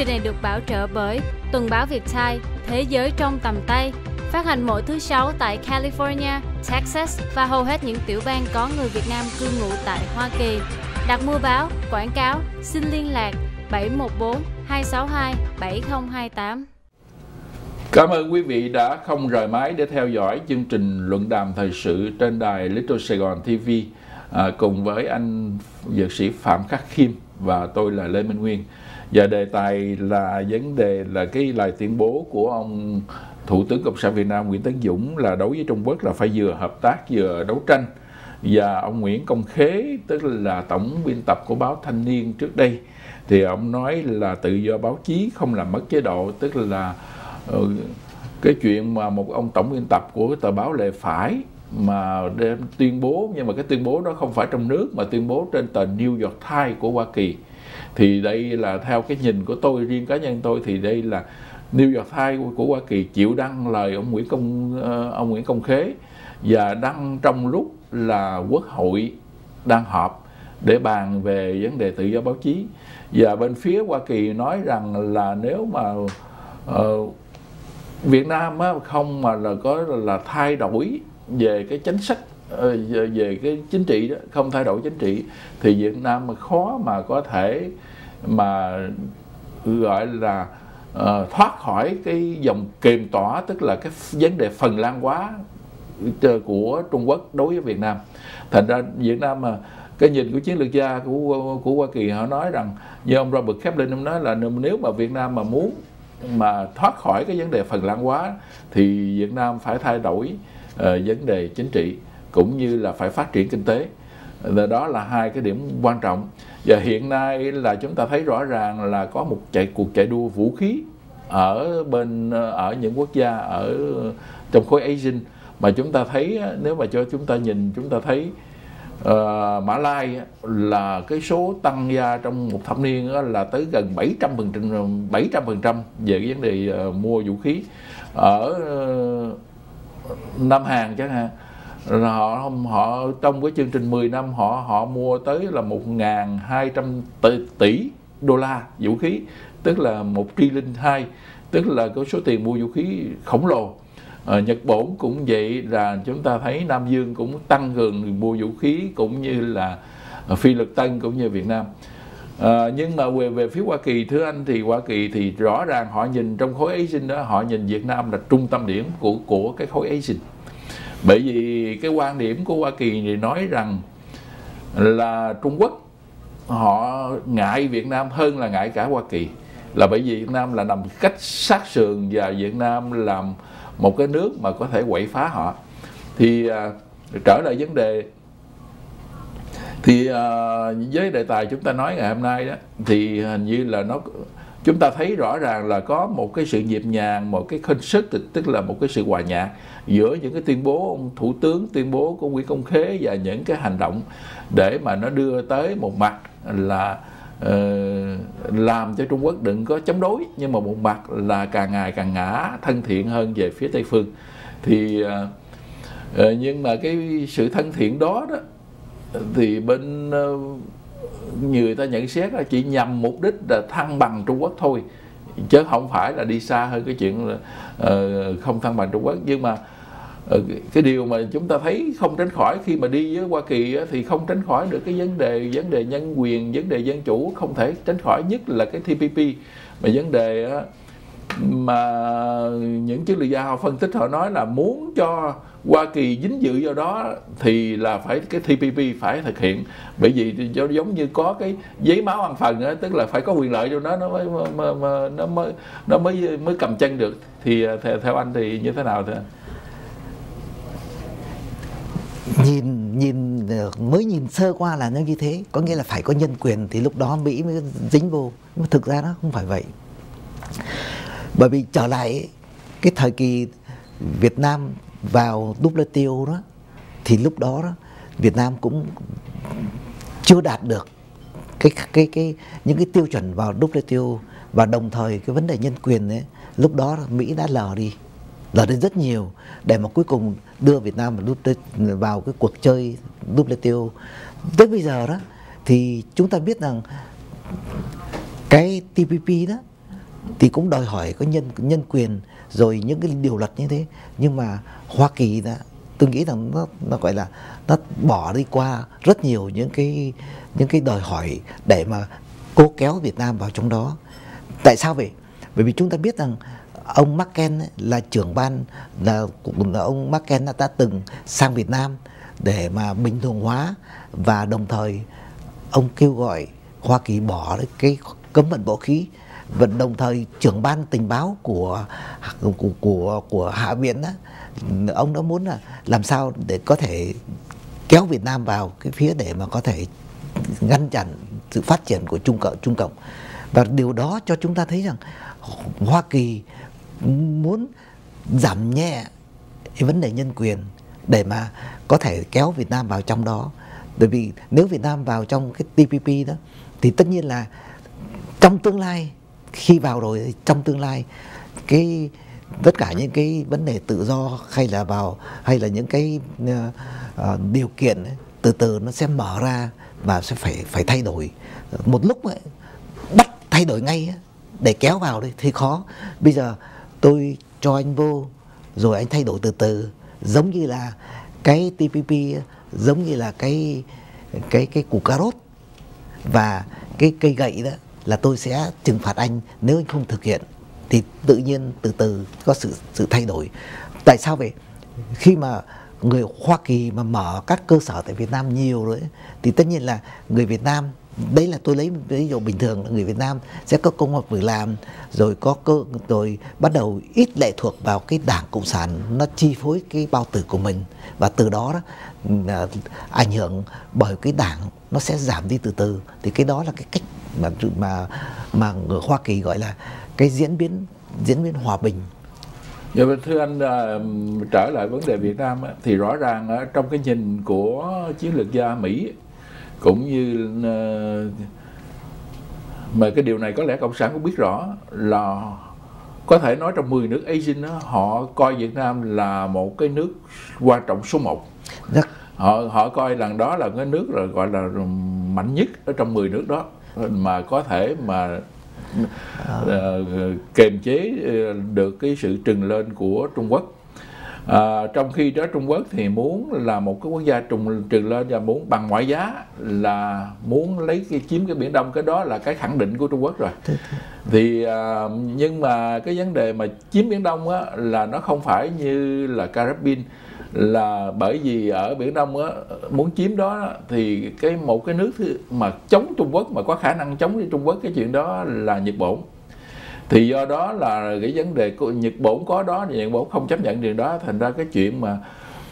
trình này được bảo trợ bởi Tuần báo Việt Thai, Thế giới trong tầm tay, phát hành mỗi thứ sáu tại California, Texas và hầu hết những tiểu bang có người Việt Nam cư ngụ tại Hoa Kỳ. Đặt mua báo, quảng cáo, xin liên lạc 714 262 7028. Cảm ơn quý vị đã không rời máy để theo dõi chương trình luận đàm thời sự trên đài Little Sài Gòn TV à, cùng với anh dược sĩ Phạm Khắc Khiêm và tôi là Lê Minh Nguyên. Và đề tài là vấn đề là cái lời tuyên bố của ông Thủ tướng Cộng sản Việt Nam Nguyễn Tấn Dũng là đối với Trung Quốc là phải vừa hợp tác vừa đấu tranh. Và ông Nguyễn Công Khế, tức là tổng biên tập của báo Thanh niên trước đây, thì ông nói là tự do báo chí không làm mất chế độ, tức là ờ, cái chuyện mà một ông tổng biên tập của tờ báo Lệ Phải mà đem tuyên bố, nhưng mà cái tuyên bố đó không phải trong nước mà tuyên bố trên tờ New York Times của Hoa Kỳ thì đây là theo cái nhìn của tôi riêng cá nhân tôi thì đây là New York Times của Hoa Kỳ chịu đăng lời ông Nguyễn Công ờ, ông Nguyễn Công Khế. Và đăng trong lúc là Quốc hội đang họp để bàn về vấn đề tự do báo chí. Và bên phía Hoa Kỳ nói rằng là nếu mà uh, Việt Nam á, không mà là có là thay đổi về cái chính sách Ờ, về cái chính trị đó không thay đổi chính trị thì Việt Nam mà khó mà có thể mà gọi là uh, thoát khỏi cái dòng kiềm tỏa tức là cái vấn đề phần lan quá của Trung Quốc đối với Việt Nam. Thành ra Việt Nam mà cái nhìn của chiến lược gia của của Hoa Kỳ họ nói rằng như ông Robert Kaplan ông nói là nếu mà Việt Nam mà muốn mà thoát khỏi cái vấn đề phần lan quá thì Việt Nam phải thay đổi uh, vấn đề chính trị cũng như là phải phát triển kinh tế. Và đó là hai cái điểm quan trọng. Và hiện nay là chúng ta thấy rõ ràng là có một chạy cuộc chạy đua vũ khí ở bên ở những quốc gia ở trong khối Asian. Mà chúng ta thấy nếu mà cho chúng ta nhìn chúng ta thấy uh, Mã Lai là cái số tăng gia trong một thập niên là tới gần 700 phần trăm 700 phần trăm về cái vấn đề uh, mua vũ khí. Ở uh, Nam Hàn chẳng hạn rồi họ họ trong cái chương trình 10 năm họ họ mua tới là 1.200 tỷ, tỷ đô la vũ khí tức là một trillion hai tức là có số tiền mua vũ khí khổng lồ. À, Nhật Bản cũng vậy là chúng ta thấy Nam Dương cũng tăng cường mua vũ khí cũng như là ờ, phi lực tân cũng như Việt Nam. À, nhưng mà về về phía Hoa Kỳ thưa anh thì Hoa Kỳ thì rõ ràng họ nhìn trong khối Asian đó họ nhìn Việt Nam là trung tâm điểm của của cái khối Asian bởi vì cái quan điểm của Hoa Kỳ thì nói rằng là Trung Quốc họ ngại Việt Nam hơn là ngại cả Hoa Kỳ. Là bởi vì Việt Nam là nằm cách sát sườn và Việt Nam làm một cái nước mà có thể quậy phá họ. Thì à, trở lại vấn đề thì à, với đề tài chúng ta nói ngày hôm nay đó thì hình như là nó chúng ta thấy rõ ràng là có một cái sự nhịp nhàng một cái khinh sức, tức là một cái sự hòa nhạc giữa những cái tuyên bố ông thủ tướng tuyên bố của Nguyễn Công Khế và những cái hành động để mà nó đưa tới một mặt là uh, làm cho Trung Quốc đừng có chống đối nhưng mà một mặt là càng ngày càng ngã thân thiện hơn về phía Tây phương. Thì uh, nhưng mà cái sự thân thiện đó đó thì bên uh, người ta nhận xét là chỉ nhằm mục đích là thăng bằng Trung Quốc thôi chứ không phải là đi xa hơn cái chuyện là uh, không thăng bằng Trung Quốc. Nhưng mà uh, cái điều mà chúng ta thấy không tránh khỏi khi mà đi với Hoa Kỳ á, thì không tránh khỏi được cái vấn đề vấn đề nhân quyền vấn đề dân chủ không thể tránh khỏi nhất là cái TPP mà vấn đề á, mà những chiến lược gia họ phân tích họ nói là muốn cho Hoa Kỳ dính dự vào đó thì là phải cái TPP phải thực hiện. Bởi vì giống như có cái giấy máu ăn phần đó, tức là phải có quyền lợi cho nó nó mới mà, mà, nó mới nó mới mới cầm chân được. Thì à, theo, theo anh thì như thế nào thưa anh? nhìn nhìn ờ, mới nhìn sơ qua là nó như thế. Có nghĩa là phải có nhân quyền thì lúc đó Mỹ mới dính vô. Nhưng mà thực ra nó không phải vậy. Bởi vì trở lại cái thời kỳ Việt Nam vào WTO đó thì lúc đó, đó Việt Nam cũng chưa đạt được cái cái cái những cái tiêu chuẩn vào WTO và đồng thời cái vấn đề nhân quyền ấy lúc đó Mỹ đã lờ đi lờ đi rất nhiều để mà cuối cùng đưa Việt Nam vào cái cuộc chơi WTO tới bây giờ đó thì chúng ta biết rằng cái TPP đó thì cũng đòi hỏi có nhân nhân quyền rồi những cái điều luật như thế. Nhưng mà Hoa Kỳ đã tôi nghĩ rằng nó nó gọi là nó bỏ đi qua rất nhiều những cái những cái đòi hỏi để mà cố kéo Việt Nam vào trong đó. Tại sao vậy? Bởi vì chúng ta biết rằng ông Merkel là trưởng ban là, là ông Merkel đã, đã từng sang Việt Nam để mà bình thường hóa và đồng thời ông kêu gọi Hoa Kỳ bỏ cái cấm vận vũ khí và đồng thời trưởng ban tình báo của của của, của Hạ viện đó, ông đã muốn là làm sao để có thể kéo Việt Nam vào cái phía để mà có thể ngăn chặn sự phát triển của Trung Cộng Trung Cộng. Và điều đó cho chúng ta thấy rằng Hoa Kỳ muốn giảm nhẹ cái vấn đề nhân quyền để mà có thể kéo Việt Nam vào trong đó. Bởi vì nếu Việt Nam vào trong cái TPP đó thì tất nhiên là trong tương lai khi vào rồi trong tương lai cái tất cả những cái vấn đề tự do hay là vào hay là những cái uh, điều kiện ấy, từ từ nó sẽ mở ra và sẽ phải phải thay đổi. Một lúc ấy, bắt thay đổi ngay ấy, để kéo vào đây thì khó. Bây giờ tôi cho anh vô rồi anh thay đổi từ từ giống như là cái TPP giống như là cái cái cái củ cà rốt và cái cây gậy đó là tôi sẽ trừng phạt anh nếu anh không thực hiện thì tự nhiên từ từ có sự sự thay đổi. Tại sao vậy? Khi mà người Hoa Kỳ mà mở các cơ sở tại Việt Nam nhiều rồi thì tất nhiên là người Việt Nam đấy là tôi lấy ví dụ bình thường là người Việt Nam sẽ có công việc việc làm rồi có cơ rồi bắt đầu ít lệ thuộc vào cái đảng cộng sản nó chi phối cái bao tử của mình. Và từ đó, đó à, ảnh hưởng bởi cái đảng nó sẽ giảm đi từ từ. Thì cái đó là cái cách mà mà mà người Hoa Kỳ gọi là cái diễn biến diễn biến hòa bình. Dạ, thưa anh à, trở lại vấn đề Việt Nam thì rõ ràng trong cái nhìn của chiến lược gia Mỹ cũng như à, mà cái điều này có lẽ cộng sản cũng biết rõ là có thể nói trong 10 nước Asian đó, họ coi Việt Nam là một cái nước quan trọng số 1 Rất. họ họ coi rằng đó là cái nước là gọi là mạnh nhất ở trong 10 nước đó mà có thể mà uh, kềm chế ờ, được cái sự trừng lên của Trung Quốc. À, trong khi đó Trung Quốc thì muốn là một cái quốc gia trùng trừng lên và muốn bằng mọi giá là muốn lấy cái chiếm cái biển Đông cái đó là cái khẳng định của Trung Quốc rồi. Thì à, nhưng mà cái vấn đề mà chiếm biển Đông á, là nó không phải như là Caribbean là bởi vì ở biển Đông á, muốn chiếm đó thì cái một cái nước mà chống Trung Quốc mà có khả năng chống với Trung Quốc cái chuyện đó là Nhật Bản. Thì do đó là cái vấn đề của Nhật Bản có đó thì Nhật Bản không chấp nhận điều đó. Thành ra cái chuyện mà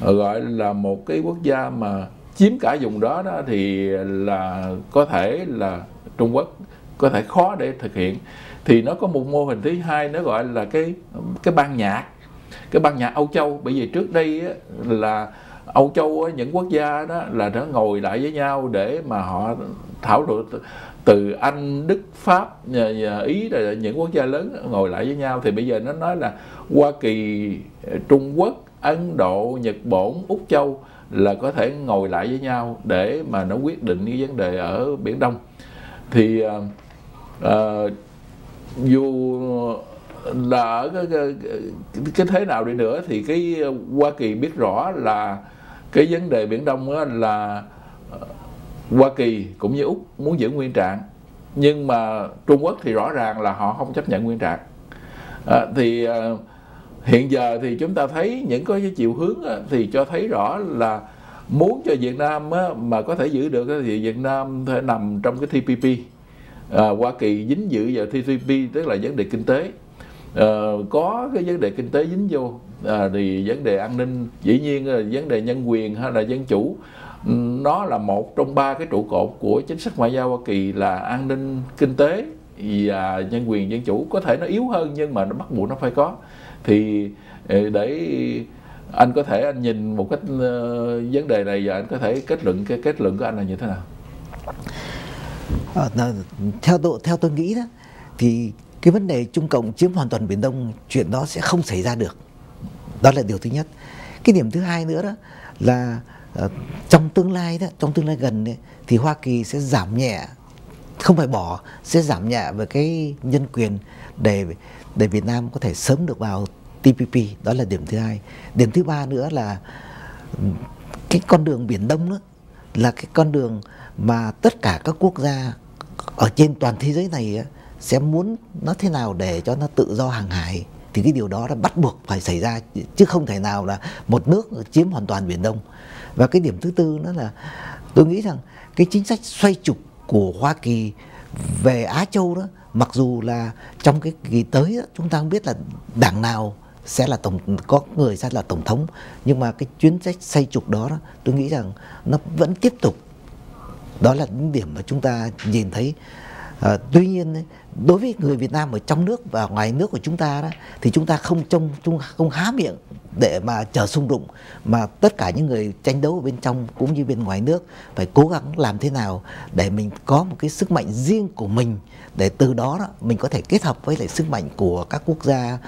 ờ, gọi là một cái quốc gia mà chiếm cả vùng đó đó thì là có thể là Trung Quốc có thể khó để thực hiện. Thì nó có một mô hình thứ hai nó gọi là cái cái ban nhạc cái ban nhạc Âu Châu bởi vì trước đây á, là Âu Châu á, những quốc gia đó là nó ngồi lại với nhau để mà họ thảo luận từ Anh, Đức, Pháp, Ý là những quốc gia lớn ngồi lại với nhau. Thì bây giờ nó nói là Hoa Kỳ, Trung Quốc, Ấn Độ, Nhật Bản, Úc Châu là có thể ngồi lại với nhau để mà nó quyết định cái vấn đề ở Biển Đông. Thì uh, uh, dù là ở cái, cái, cái thế nào đi nữa thì cái ờ, Hoa Kỳ biết rõ là cái vấn đề Biển Đông là ờ, Hoa Kỳ cũng như Úc muốn giữ nguyên trạng. Nhưng mà Trung Quốc thì rõ ràng là họ không chấp nhận nguyên trạng. À, thì à, hiện giờ thì chúng ta thấy những cái chiều hướng á, thì cho thấy rõ là muốn cho Việt Nam á, mà có thể giữ được thì Việt Nam phải nằm trong cái TPP à, Hoa Kỳ dính giữ vào TPP tức là vấn đề kinh tế uh, có cái vấn đề kinh tế dính vô. Uh, thì vấn đề an ninh dĩ nhiên là vấn đề nhân quyền hay là dân chủ ừ, nó là một trong ba cái trụ cột của chính sách ngoại giao Hoa Kỳ là an ninh kinh tế và nhân quyền dân chủ. Có thể nó yếu hơn nhưng mà nó bắt buộc nó phải có. Thì ờ, để anh có thể anh nhìn một cách uh, vấn đề này và anh có thể kết luận cái kết luận của anh là như thế nào? À, theo tôi theo tôi nghĩ đó thì cái vấn đề Trung Cộng chiếm hoàn toàn Biển Đông chuyện đó sẽ không xảy ra được. Đó là điều thứ nhất. Cái điểm thứ hai nữa đó là uh, trong tương lai đó trong tương lai gần đấy, thì Hoa Kỳ sẽ giảm nhẹ không phải bỏ sẽ giảm nhẹ về cái nhân quyền để để Việt Nam có thể sớm được vào TPP đó là điểm thứ hai. Điểm thứ ba nữa là cái con đường biển Đông đó là cái con đường mà tất cả các quốc gia ở trên toàn thế giới này sẽ muốn nó thế nào để cho nó tự do hàng hải thì cái điều đó là bắt buộc phải xảy ra chứ không thể nào là một nước chiếm hoàn toàn biển Đông. Và cái điểm thứ tư nữa là tôi nghĩ rằng cái chính sách xoay trục của Hoa Kỳ về Á Châu đó mặc dù là trong cái kỳ tới đó, chúng ta không biết là đảng nào sẽ là tổng có người sẽ là tổng thống nhưng mà cái chuyến sách xoay trục đó, đó tôi nghĩ rằng nó vẫn tiếp tục. Đó là những điểm mà chúng ta nhìn thấy à, tuy nhiên đối với người Việt Nam ở trong nước và ngoài nước của chúng ta đó thì chúng ta không trông chúng không há miệng để mà chờ xung đụng mà tất cả những người tranh đấu ở bên trong cũng như bên ngoài nước phải cố gắng làm thế nào để mình có một cái sức mạnh riêng của mình để từ đó, đó mình có thể kết hợp với lại sức mạnh của các quốc gia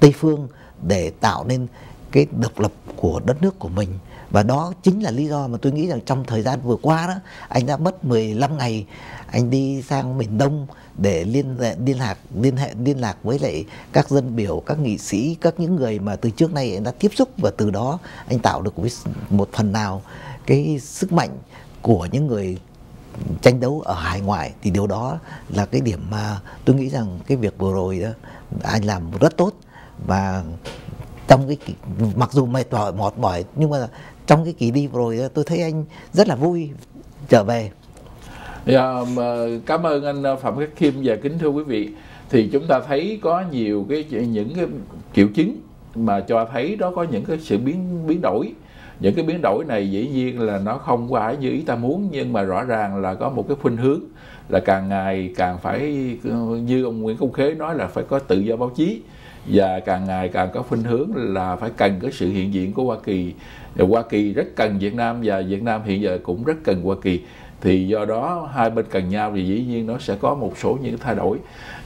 Tây phương để tạo nên cái độc lập của đất nước của mình và đó chính là lý do mà tôi nghĩ rằng trong thời gian vừa qua đó, anh đã mất 15 ngày, anh đi sang miền Đông để liên liên lạc, liên hệ, liên lạc với lại các dân biểu, các nghị sĩ, các những người mà từ trước nay anh đã tiếp xúc và từ đó anh tạo được một phần nào cái sức mạnh của những người tranh đấu ở hải ngoại. Thì điều đó là cái điểm mà tôi nghĩ rằng cái việc vừa rồi đó, anh làm rất tốt. Và trong cái mặc dù mệt mỏi mệt mỏi, nhưng mà trong cái kỳ đi vừa rồi tôi thấy anh rất là vui trở về. Yeah, dạ, cảm ơn anh ờ, Phạm Khắc Kim và kính thưa quý vị. Thì chúng ta thấy có nhiều cái những cái triệu chứng mà cho thấy đó có những cái sự biến biến đổi. Những cái biến đổi này dĩ nhiên là nó không phải như ý ta muốn nhưng mà rõ ràng là có một cái khuynh hướng là càng ngày càng phải như ông Nguyễn Công Khế nói là phải có tự do báo chí và càng ngày càng có khuynh hướng là phải cần cái sự hiện diện của Hoa Kỳ. Hoa Kỳ rất cần Việt Nam và Việt Nam hiện giờ cũng rất cần Hoa Kỳ. Thì do đó hai bên cần nhau thì dĩ nhiên nó sẽ có một số những thay đổi.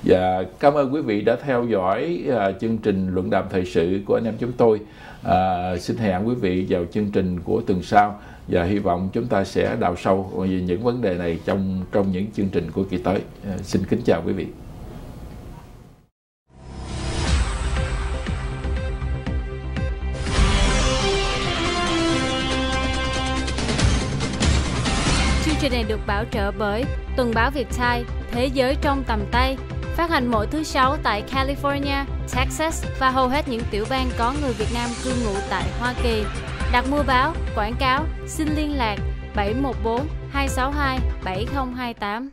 Và cảm ơn quý vị đã theo dõi uh, chương trình luận đàm thời sự của anh em chúng tôi. Uh, xin hẹn quý vị vào chương trình của tuần sau. Và hy vọng chúng ta sẽ đào sâu về những vấn đề này trong trong những chương trình của kỳ tới. Uh, xin kính chào quý vị. Trình này được bảo trợ bởi Tuần báo Việt Thai, Thế giới trong tầm tay, phát hành mỗi thứ sáu tại California, Texas và hầu hết những tiểu bang có người Việt Nam cư ngụ tại Hoa Kỳ. Đặt mua báo, quảng cáo, xin liên lạc 714 262 7028.